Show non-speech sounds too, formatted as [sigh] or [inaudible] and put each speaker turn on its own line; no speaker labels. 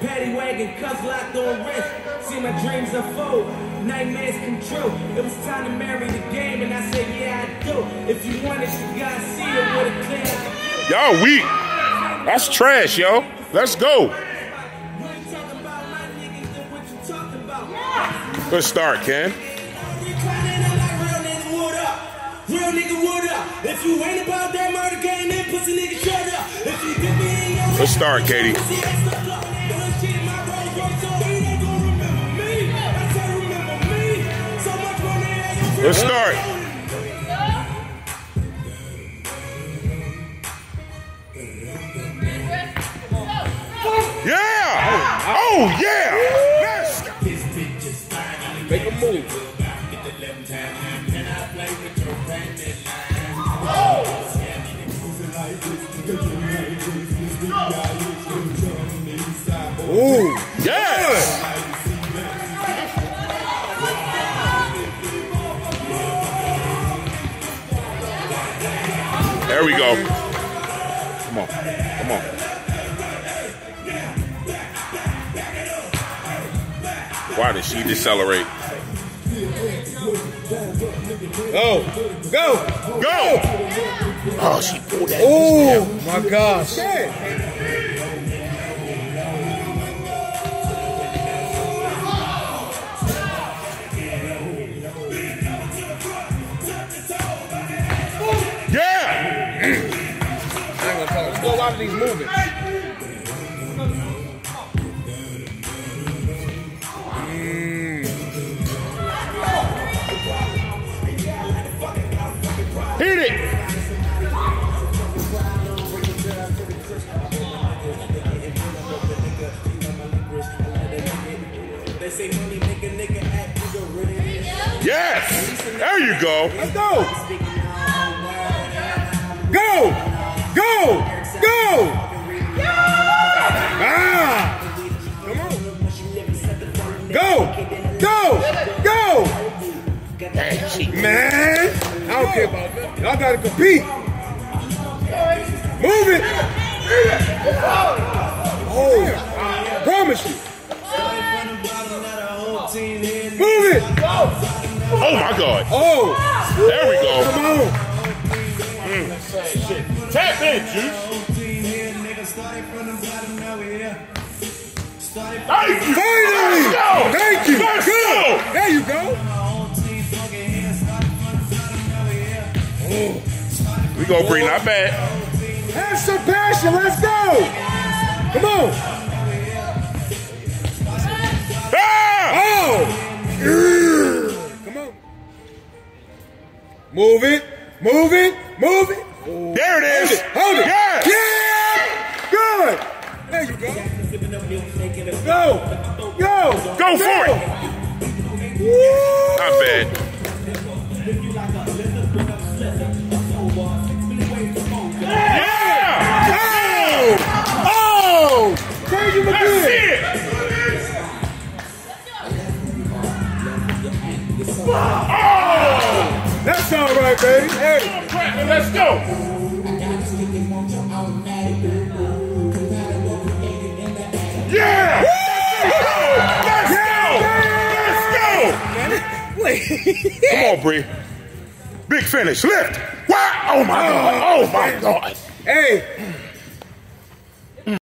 Paddy wagon, cuffs locked on wrist. See my dreams unfold, nightmares come true. It was time to marry the game, and I said, yeah, I do. If you want it, you gotta see it with a clear
Y'all weak. That's trash, yo. Let's go.
You ain't talking about my niggas, then what you talking about?
Good start, Ken.
Real nigga, what up? Real nigga, what up? If you ain't about that murder game, then pussy nigga, shut up. If you dip me in your
Good start, Katie.
Good
start. Yeah. Oh, yeah. Let's go.
Make a move. Ooh.
Yes. There we go. Come on. Come on. Why did she decelerate?
Go. Go.
Go! Oh, she pulled that.
Oh my gosh. Lot of these movements. Mm.
Hit it! Yes! There you go.
Let's go. Go. Go. Go. Ah. Come on. Go. Go. Go. Man. I don't care about that. Y'all gotta compete. Move it. Oh. Promise you. Move it.
Oh my God.
Oh.
There we go.
Come on.
Tap in, Juice. Thank you.
Finally.
Let's go.
Thank you.
Let's
Good.
go.
There you go.
We gonna bring that back.
Have some passion. Let's go. Come on.
Ah!
Oh. Come on. Move it. Move it. Move it.
There it is.
Hold it.
Yes.
Yeah. Good. There you go. Go. Go.
Go for it.
Woo.
Not bad. Yeah!
Oh. Oh. Thank you
That's it! Oh!
That's all right, baby. Hey.
Let's go! Go! [laughs] Come on, Bree. Big finish. Lift. Wow! Oh my oh, god! Oh my god!
Hey,